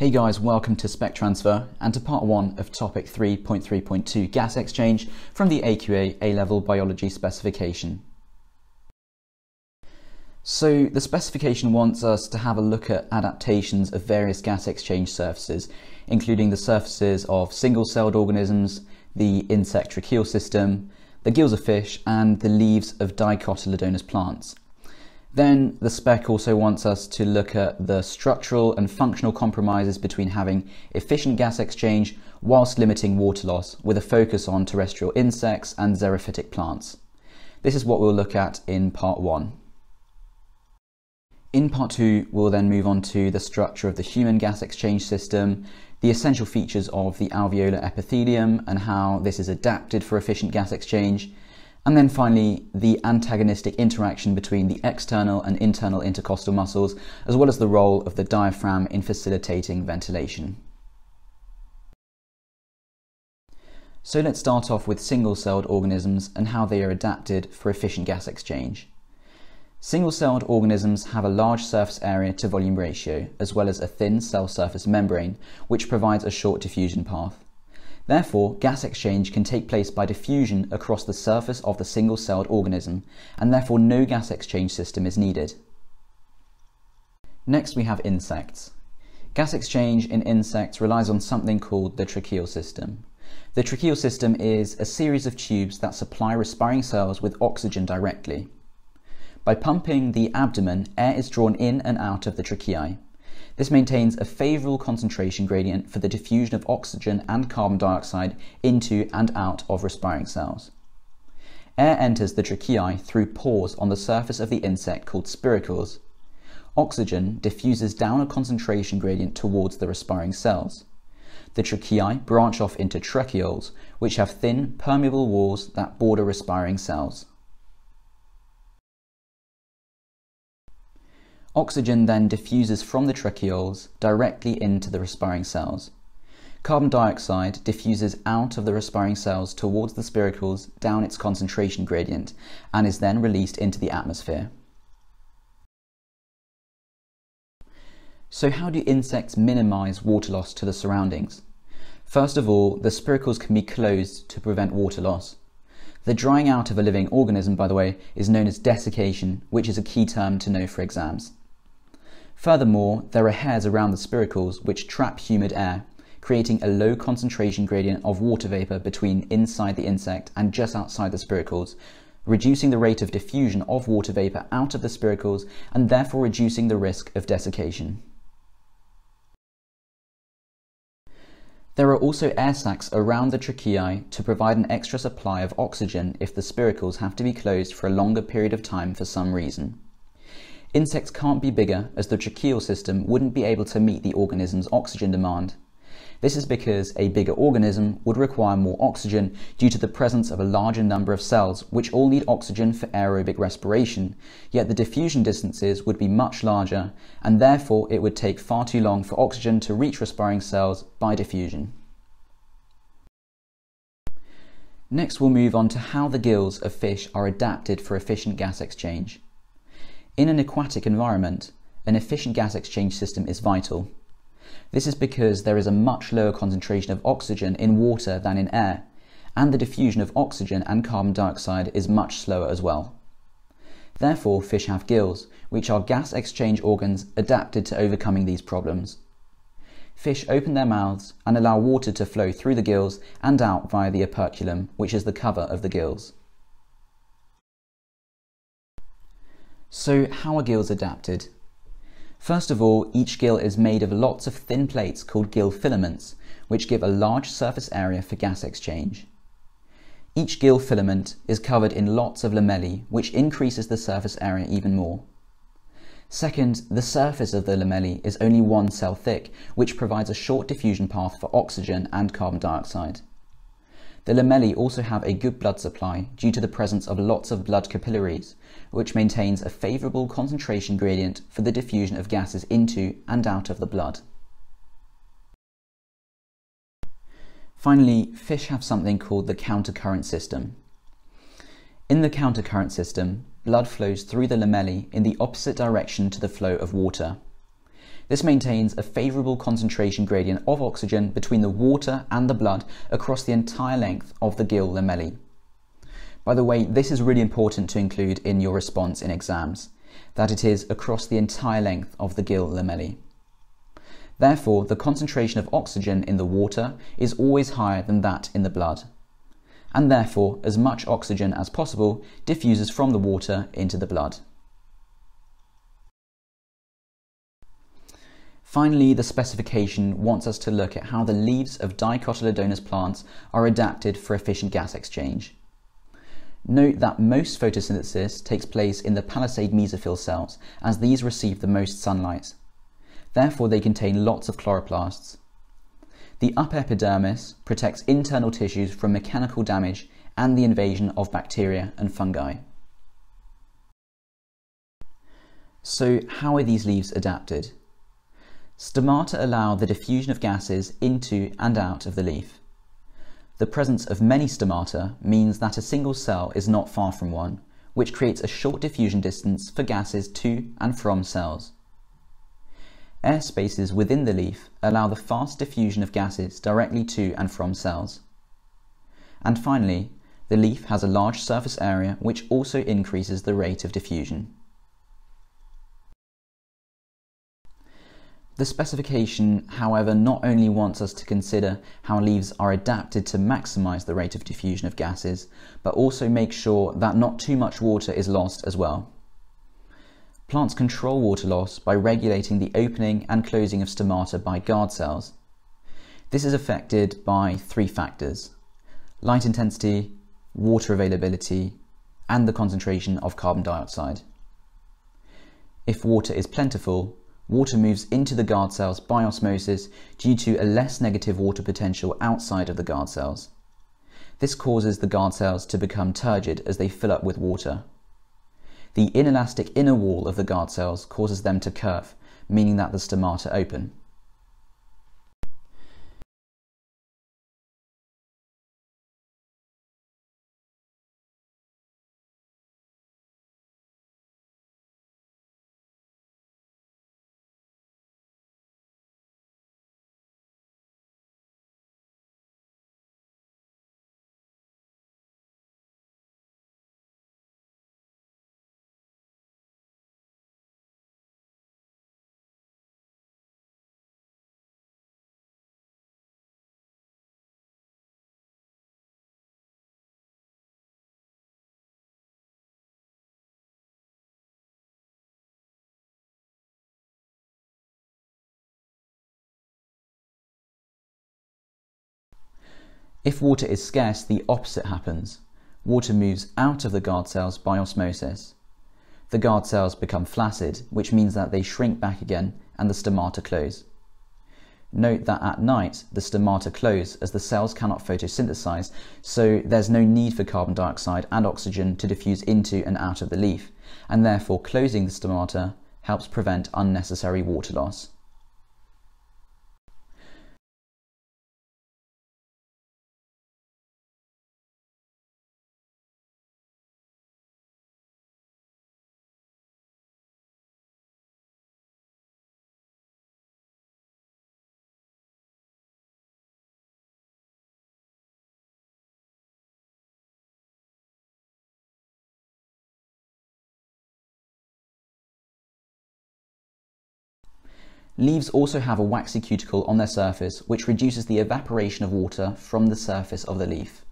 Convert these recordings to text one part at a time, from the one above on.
Hey guys, welcome to SpecTransfer and to part 1 of topic 3.3.2 gas exchange from the AQA A-level biology specification. So the specification wants us to have a look at adaptations of various gas exchange surfaces, including the surfaces of single-celled organisms, the insect tracheal system, the gills of fish and the leaves of dicotyledonous plants. Then the spec also wants us to look at the structural and functional compromises between having efficient gas exchange whilst limiting water loss with a focus on terrestrial insects and xerophytic plants. This is what we'll look at in part one. In part two, we'll then move on to the structure of the human gas exchange system, the essential features of the alveolar epithelium and how this is adapted for efficient gas exchange, and then finally, the antagonistic interaction between the external and internal intercostal muscles, as well as the role of the diaphragm in facilitating ventilation. So let's start off with single-celled organisms and how they are adapted for efficient gas exchange. Single-celled organisms have a large surface area to volume ratio, as well as a thin cell surface membrane, which provides a short diffusion path. Therefore, gas exchange can take place by diffusion across the surface of the single-celled organism, and therefore no gas exchange system is needed. Next we have insects. Gas exchange in insects relies on something called the tracheal system. The tracheal system is a series of tubes that supply respiring cells with oxygen directly. By pumping the abdomen, air is drawn in and out of the tracheae. This maintains a favourable concentration gradient for the diffusion of oxygen and carbon dioxide into and out of respiring cells. Air enters the tracheae through pores on the surface of the insect called spiracles. Oxygen diffuses down a concentration gradient towards the respiring cells. The tracheae branch off into tracheoles, which have thin, permeable walls that border respiring cells. Oxygen then diffuses from the tracheoles directly into the respiring cells. Carbon dioxide diffuses out of the respiring cells towards the spiracles down its concentration gradient and is then released into the atmosphere. So how do insects minimize water loss to the surroundings? First of all, the spiracles can be closed to prevent water loss. The drying out of a living organism, by the way, is known as desiccation, which is a key term to know for exams. Furthermore, there are hairs around the spiracles which trap humid air, creating a low concentration gradient of water vapor between inside the insect and just outside the spiracles, reducing the rate of diffusion of water vapor out of the spiracles and therefore reducing the risk of desiccation. There are also air sacs around the tracheae to provide an extra supply of oxygen if the spiracles have to be closed for a longer period of time for some reason. Insects can't be bigger as the tracheal system wouldn't be able to meet the organism's oxygen demand. This is because a bigger organism would require more oxygen due to the presence of a larger number of cells which all need oxygen for aerobic respiration, yet the diffusion distances would be much larger and therefore it would take far too long for oxygen to reach respiring cells by diffusion. Next we'll move on to how the gills of fish are adapted for efficient gas exchange. In an aquatic environment, an efficient gas exchange system is vital. This is because there is a much lower concentration of oxygen in water than in air, and the diffusion of oxygen and carbon dioxide is much slower as well. Therefore, fish have gills, which are gas exchange organs adapted to overcoming these problems. Fish open their mouths and allow water to flow through the gills and out via the operculum, which is the cover of the gills. So how are gills adapted? First of all, each gill is made of lots of thin plates called gill filaments, which give a large surface area for gas exchange. Each gill filament is covered in lots of lamellae, which increases the surface area even more. Second, the surface of the lamellae is only one cell thick, which provides a short diffusion path for oxygen and carbon dioxide. The lamellae also have a good blood supply due to the presence of lots of blood capillaries, which maintains a favourable concentration gradient for the diffusion of gases into and out of the blood. Finally, fish have something called the countercurrent system. In the countercurrent system, blood flows through the lamellae in the opposite direction to the flow of water. This maintains a favourable concentration gradient of oxygen between the water and the blood across the entire length of the gill lamellae. By the way, this is really important to include in your response in exams, that it is across the entire length of the gill lamellae. Therefore, the concentration of oxygen in the water is always higher than that in the blood. And therefore, as much oxygen as possible diffuses from the water into the blood. Finally, the specification wants us to look at how the leaves of dicotyledonous plants are adapted for efficient gas exchange. Note that most photosynthesis takes place in the palisade mesophyll cells, as these receive the most sunlight. Therefore, they contain lots of chloroplasts. The upper epidermis protects internal tissues from mechanical damage and the invasion of bacteria and fungi. So, how are these leaves adapted? Stomata allow the diffusion of gases into and out of the leaf. The presence of many stomata means that a single cell is not far from one, which creates a short diffusion distance for gases to and from cells. Air spaces within the leaf allow the fast diffusion of gases directly to and from cells. And finally, the leaf has a large surface area which also increases the rate of diffusion. The specification, however, not only wants us to consider how leaves are adapted to maximise the rate of diffusion of gases, but also make sure that not too much water is lost as well. Plants control water loss by regulating the opening and closing of stomata by guard cells. This is affected by three factors light intensity, water availability, and the concentration of carbon dioxide. If water is plentiful, water moves into the guard cells by osmosis due to a less negative water potential outside of the guard cells. This causes the guard cells to become turgid as they fill up with water. The inelastic inner wall of the guard cells causes them to curve, meaning that the stomata open. If water is scarce, the opposite happens. Water moves out of the guard cells by osmosis. The guard cells become flaccid, which means that they shrink back again and the stomata close. Note that at night, the stomata close as the cells cannot photosynthesize, so there's no need for carbon dioxide and oxygen to diffuse into and out of the leaf, and therefore closing the stomata helps prevent unnecessary water loss. Leaves also have a waxy cuticle on their surface which reduces the evaporation of water from the surface of the leaf.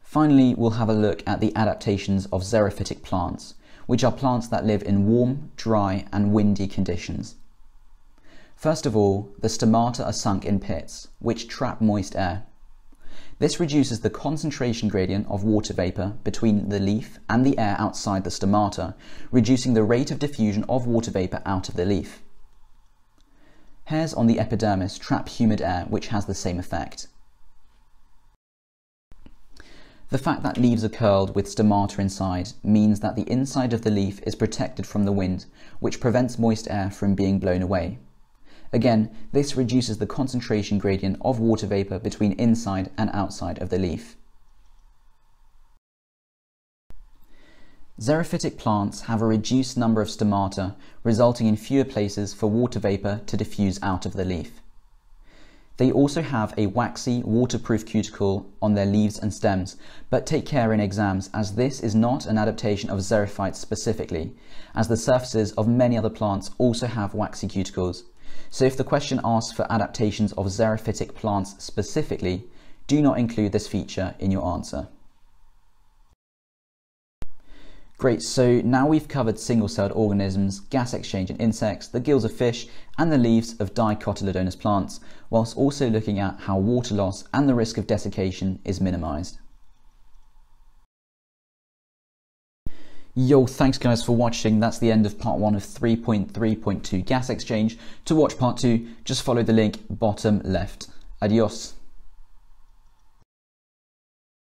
Finally, we'll have a look at the adaptations of xerophytic plants, which are plants that live in warm, dry and windy conditions. First of all, the stomata are sunk in pits, which trap moist air. This reduces the concentration gradient of water vapour between the leaf and the air outside the stomata, reducing the rate of diffusion of water vapour out of the leaf. Hairs on the epidermis trap humid air which has the same effect. The fact that leaves are curled with stomata inside means that the inside of the leaf is protected from the wind, which prevents moist air from being blown away. Again, this reduces the concentration gradient of water vapour between inside and outside of the leaf. Xerophytic plants have a reduced number of stomata, resulting in fewer places for water vapour to diffuse out of the leaf. They also have a waxy, waterproof cuticle on their leaves and stems, but take care in exams as this is not an adaptation of xerophytes specifically, as the surfaces of many other plants also have waxy cuticles. So if the question asks for adaptations of xerophytic plants specifically, do not include this feature in your answer. Great, so now we've covered single-celled organisms, gas exchange in insects, the gills of fish, and the leaves of dicotyledonous plants, whilst also looking at how water loss and the risk of desiccation is minimised. Yo, thanks guys for watching. That's the end of part one of 3.3.2 gas exchange. To watch part two, just follow the link bottom left. Adios.